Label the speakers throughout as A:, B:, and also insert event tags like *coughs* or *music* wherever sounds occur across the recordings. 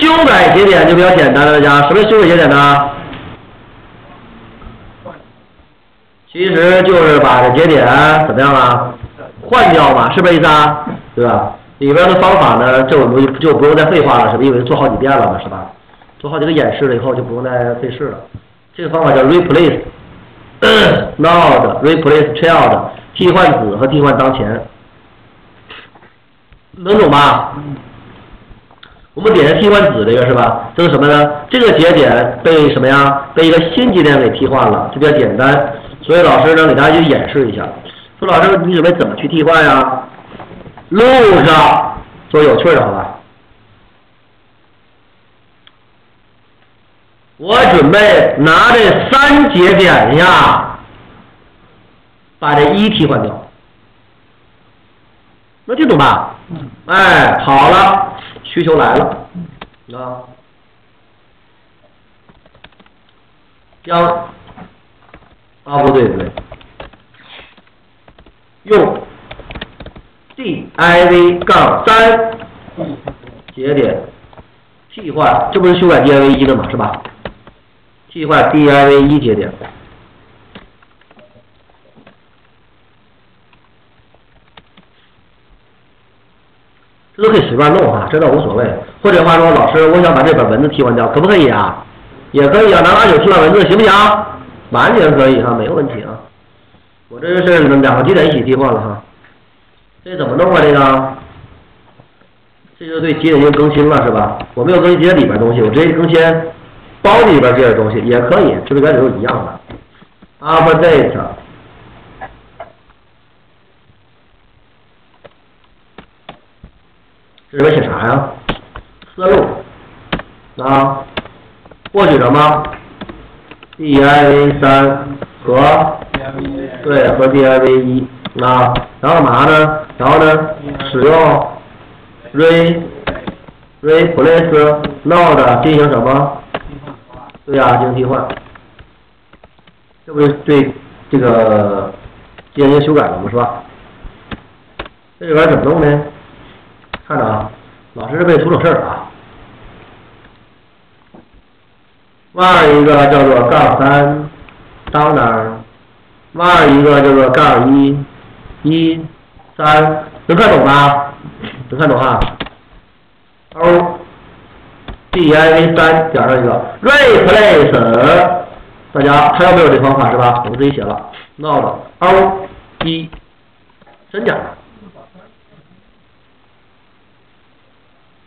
A: 修改节点就比较简单了，大家，什么修改节点呢？其实就是把这节点怎么样啊？换掉嘛，是不是意思啊？对吧？里边的方法呢，这我们就就不用再废话了，是不是？因为做好几遍了嘛，是吧？做好几个演示了以后，就不用再费事了。这个方法叫 replace *coughs* node replace child，替换子和替换当前，能懂吧？我们点下替换子这个是吧？这是什么呢？这个节点被什么呀？被一个新节点给替换了，就比较简单。所以老师呢，给大家去演示一下。说老师，你准备怎么去替换呀？路上做有趣的，好吧？我准备拿这三节点呀，把这一替换掉，能听懂吧？哎，好了，需求来了，啊，将啊不对不对，用。Div 杠三。节点。替换，这不是修改 div 一的嘛，是吧？替换 div 一节点，这都可以随便弄哈，这倒无所谓。或者话说，老师，我想把这本文字替换掉，可不可以啊？也可以啊，拿八九替换文字，行不行？完全可以哈，没有问题啊。我这是两个节点一起替换了哈。这怎么弄啊？这个，这就对节点进行更新了是吧？我没有更新节点里边东西，我直接更新。包里边这些东西也可以，这个原理都是一样的。update，这里边写啥呀？思路啊，获取什么？div 三和对和 div 一啊，然后干嘛呢？然后呢，使用 re replace node 进行什么？对呀，进行替换，这不是对这个进行修改了吗？是吧？这里边怎么弄呢？看着啊，老师这边出省事儿啊。外一个叫做杠三，当然，外一个叫做杠一，一三，能看懂吧？能看懂哈？O。div 三点上一个 replace，大家还有没有这方法是吧？我自己写了，node o 一，真假？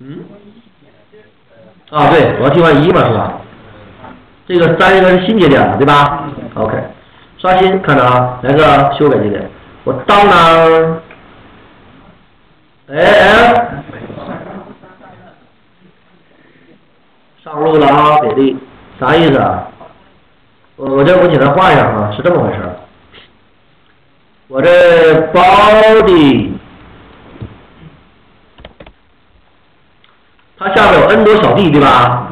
A: 嗯？啊，对，我要替换一嘛是吧？这个三应该是新节点了对吧？OK，刷新，看着啊，来个修改节点，我当当，哎哎。上路了啊，给力！啥意思啊？我我这我简单画一下啊，是这么回事。我这 body，它下面有 n 多小弟对吧？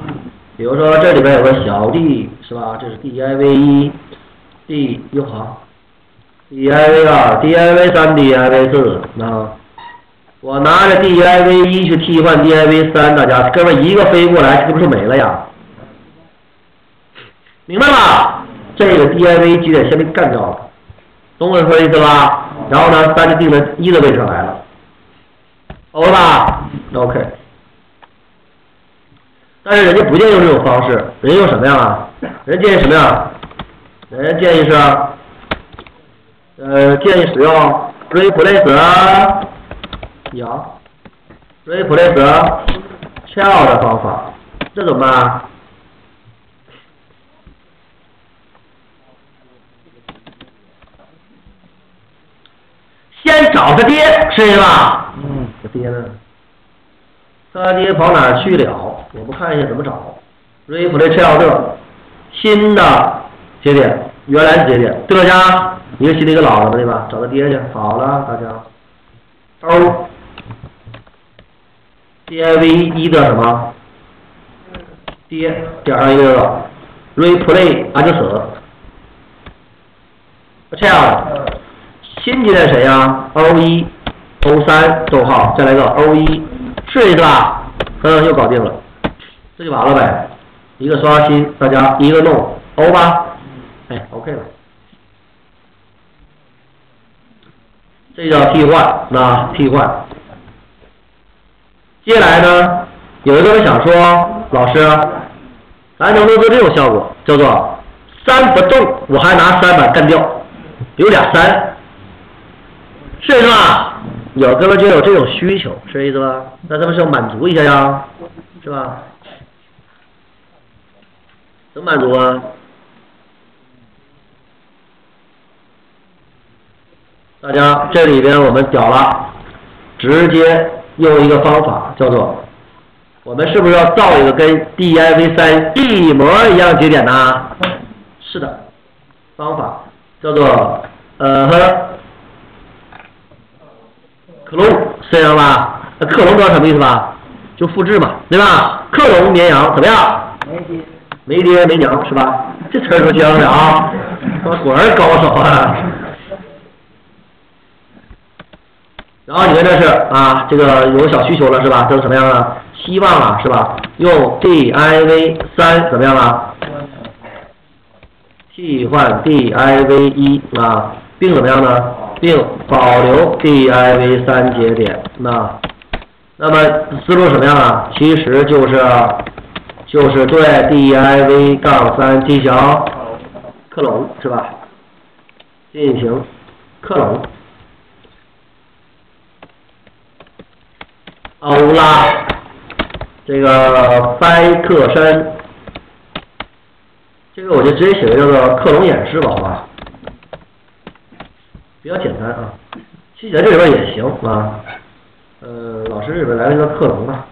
A: 比如说这里边有个小弟是吧？这是 div 一，d 又好，div 二，div 三，div 四，那。我拿着 div 一去替换 div 三，大家哥们一个飞过来，是不是没了呀？明白吧？这个 div 节点先被干掉了，懂我说意思吧？然后呢，三就定在一的位置上来了，OK 吧？OK。但是人家不建议用这种方式，人家用什么呀？人家建议什么呀？人家建议是，呃，建议使用 replace。有，replace child 的方法，这怎么办？先找他爹，是吧？嗯，他爹呢？他爹跑哪儿去了？我们看一下怎么找。replace child 新的节点，原来的节点，对了家？一个新的，一个老的，对吧？找他爹去。好了，大家。O。div 一的什么？爹点上一个 replay 安就死。child 新节点谁呀？O 一 O 三逗号再来个 O 一，是意思吧？嗯，又搞定了。这就完了呗，一个刷新，大家一个弄，O 吧，哎，OK 了，这叫替换，那替换。接下来呢，有一个人想说，老师，咱能不能做这种效果，叫做三不动，我还拿三板干掉，有俩三，是是吧？有哥们就有这种需求，是这意思吧？那咱们是要满足一下呀，是吧？怎么满足啊？大家这里边我们讲了，直接用一个方法叫做，我们是不是要造一个跟 div 三一模一样节点呢？是的，方法叫做呃和。克隆，这样吧？克隆知道什么意思吧？就复制嘛，对吧？克隆绵羊怎么样？没爹没娘是吧？这词儿都教了啊！果然高手啊！然后你看这是啊，这个有小需求了是吧？这是什么样啊？希望啊是吧？用 div 三怎么样啊？替换 div 一啊，并怎么样呢？并保留 div 三节点，那那么思路什么样啊？其实就是就是对 div 杠三进行克隆，是吧？进行克隆。欧拉，这个掰克山，这个我就直接写个叫做克隆演示吧，好吧？比较简单啊，细节这里边也行啊。呃，老师这边来了一个克隆吧。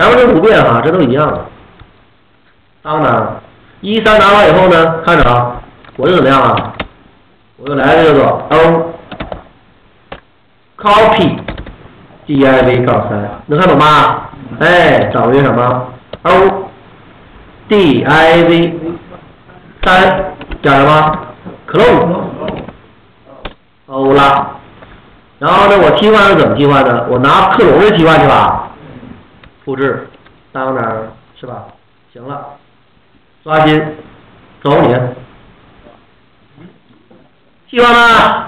A: 然后这五遍哈，这都一样的。当然，一三拿完以后呢，看着啊，我又怎么样啊？我又来个叫做 O。copy div 杠三，能看懂吗？哎，找一个什么？o div 三点什么？clone o 啦。然后呢，我替换是怎么替换的？我拿克隆的替换去吧，复制，当然是吧？行了，刷新，走你，替换吗？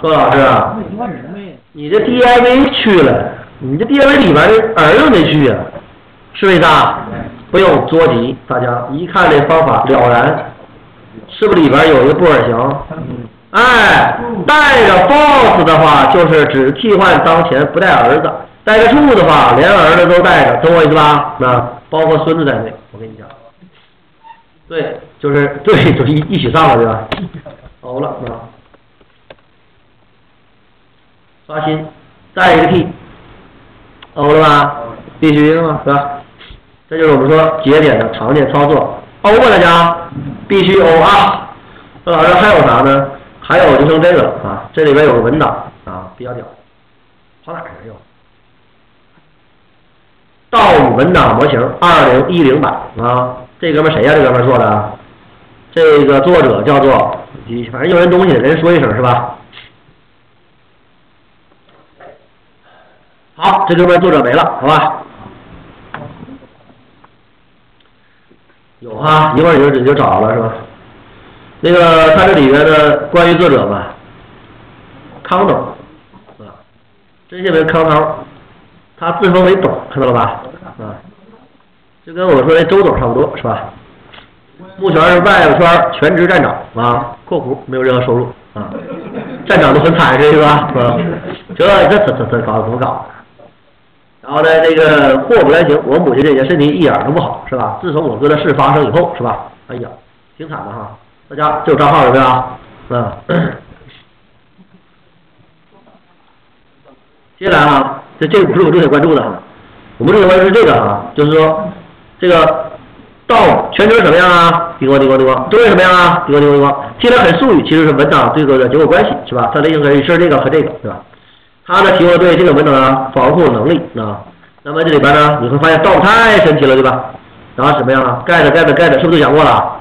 A: 说老师，你这 div 去了，你这 div 里边的儿子没去啊？是不是啊？不用着急，大家一看这方法了然，是不是里边有一个布尔型？哎，带着 false 的话，就是只替换当前不带儿子；带着 true 的话，连儿子都带着，懂我意思吧？那包括孙子在内，我跟你讲，对，就是对，就一一起上了，对吧？好了，啊。刷新，再一个 T，O 了吧？必须的嘛，是吧？这就是我们说节点的常见操作，O 吧，大家必须 O 啊！那老师还有啥呢？还有就剩这个了啊，这里边有个文档啊，比较屌，跑哪去了又？道语文档模型二零一零版啊，这哥们谁呀？这哥们做的？这个作者叫做，反正用人东西，跟人说一声是吧？好，这哥们作者没了，好吧？有哈，一会儿你就你就找着了是吧？那个他这里边的关于作者嘛，康总，啊，真姓名康涛，他自封为董，看到了吧？啊，就跟我说的周董差不多是吧？目前是外圈全职站长啊，括弧没有任何收入啊，站长都很惨是吧？啊，这这这这这搞怎么搞？然后呢，这个祸不单行，我母亲这些身体一点都不好，是吧？自从我哥的事发生以后，是吧？哎呀，挺惨的哈。大家这有账号有没有啊？啊。*coughs* 接下来啊，这这个不是我重点关注的哈，我们重点关注是这个啊，就是说这个到全称什么样啊？滴光滴光滴光，中文什么样啊？滴光滴光滴光。接下来很术语，其实是文档这个的结果关系，是吧？它类型可以是这个和这个，对吧？它呢提供对这个文档的防护能力啊，那么这里边呢你会发现道太神奇了，对吧？然后什么样啊？get get get 是不是都讲过了？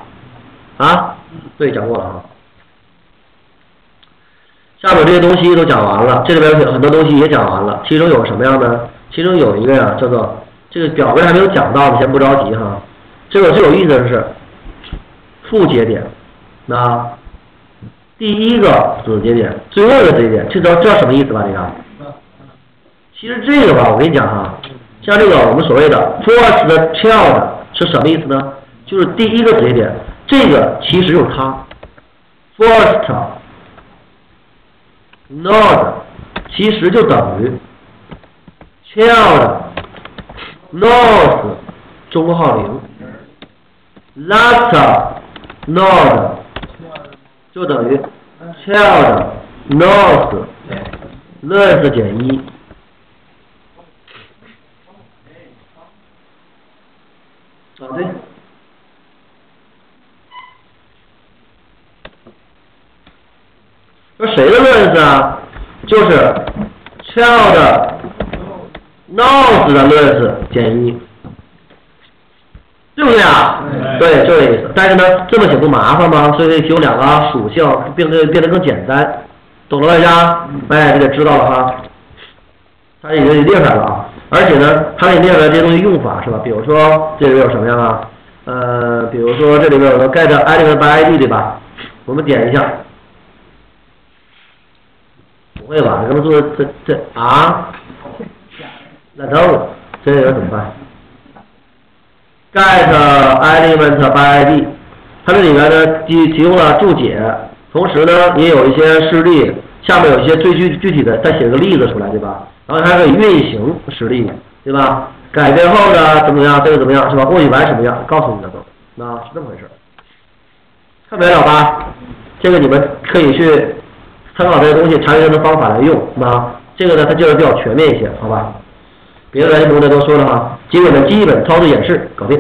A: 啊？对，讲过了啊。下面这些东西都讲完了，这里边有很多东西也讲完了，其中有什么样的？其中有一个呀，叫做这个表格还没有讲到你，先不着急哈。这个最有意思的是副节点，那第一个子节点，最后一个节点，这知道知道什么意思吧？这个，其实这个吧，我跟你讲哈，像这个我们所谓的 first child 是什么意思呢？就是第一个节点，这个其实就是它，first。Nod 其实就等于 child node 中括号零，last node 就等于 child node less 减一。啊对。说谁的 less 啊？就是 child node 的 less 减一，对不对啊？对，就这意思。但是呢，这么写不麻烦吗？所以提供两个属性，变得变得更简单，懂了大家？哎，这个知道了哈。它已经列出来了啊，而且呢，它给列出来这些东西用法是吧？比如说这里边有什么样啊？呃，比如说这里边有个 get element by id 对吧？我们点一下。不会吧？这么做这这啊？那都这个怎么办？get element by id，它这里面呢提提供了注解，同时呢也有一些示例，下面有一些最具具体的，再写个例子出来，对吧？然后它可以运行实例，对吧？改变后呢怎么样？这个怎么样？是吧？过去完什么样？告诉你的都，那是这么回事看明白了吧？这个你们可以去。参考这些东西，常用的方法来用，那这个呢，它就是比较全面一些，好吧？别的咱就不再多说了哈，基本的基本操作演示搞定。